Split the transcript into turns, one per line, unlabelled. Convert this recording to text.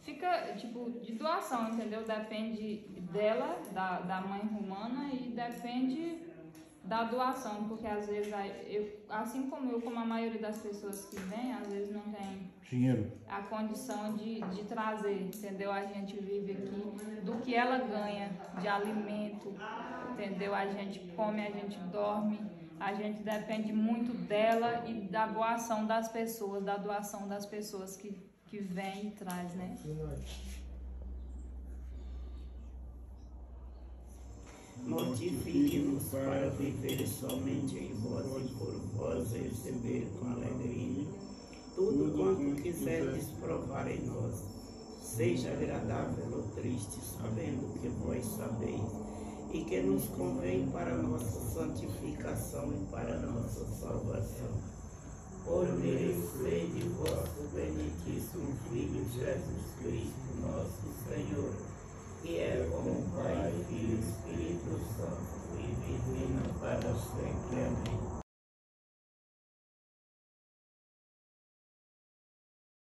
fica, tipo, de doação, entendeu? Depende dela, da, da mãe romana, e depende da doação, porque às vezes, eu, assim como eu, como a maioria das pessoas que vêm, às vezes não tem
dinheiro
a condição de, de trazer, entendeu? A gente vive aqui do que ela ganha de alimento, entendeu? A gente come, a gente dorme, a gente depende muito dela e da doação das pessoas, da doação das pessoas que, que vêm e traz, né?
Mortifique-nos para viver somente em vós e por vós receber com alegria tudo quanto quiserdes provar em nós. Seja agradável ou triste, sabendo que vós sabeis, e que nos convém para nossa santificação e para nossa salvação. Por merecer de vosso benedíssimo Filho Jesus Cristo, nosso Senhor, que é como Pai, Filho e Espírito Santo, e divina para sempre. Amém.